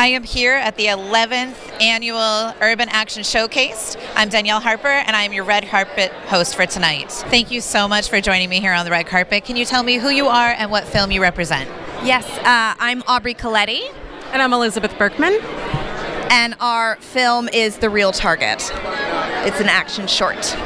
I am here at the 11th annual Urban Action Showcase. I'm Danielle Harper, and I am your red carpet host for tonight. Thank you so much for joining me here on the red carpet. Can you tell me who you are and what film you represent? Yes, uh, I'm Aubrey Coletti, And I'm Elizabeth Berkman. and our film is The Real Target. It's an action short.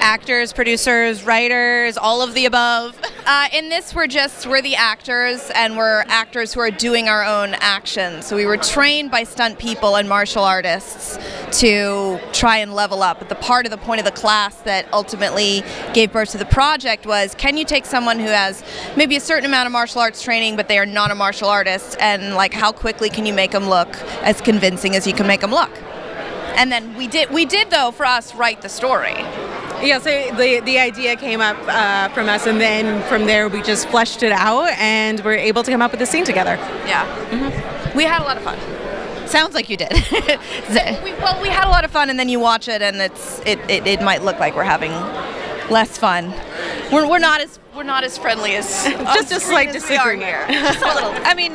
Actors, producers, writers, all of the above. Uh, in this, we're just we're the actors, and we're actors who are doing our own actions. So we were trained by stunt people and martial artists to try and level up. But the part of the point of the class that ultimately gave birth to the project was: can you take someone who has maybe a certain amount of martial arts training, but they are not a martial artist, and like how quickly can you make them look as convincing as you can make them look? And then we did we did though for us write the story. Yeah, so the, the idea came up uh, from us, and then from there we just fleshed it out, and we're able to come up with the scene together. Yeah. We had a lot of fun. Sounds like you did. We, well, we had a lot of fun, and then you watch it, and it's it, it, it might look like we're having less fun. We're, we're not as we're not as friendly as Just a slight as we are disagreement. here. Just a little. I mean,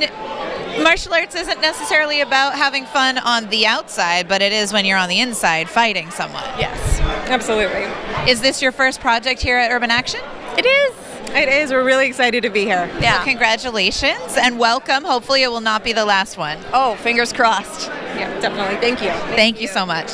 martial arts isn't necessarily about having fun on the outside, but it is when you're on the inside fighting someone. Yes, Absolutely. Is this your first project here at Urban Action? it is. It is. We're really excited to be here. Yeah. Congratulations and welcome. Hopefully, it will not be the last one. Oh, fingers crossed. Yeah, definitely. Thank you. Thank you so much.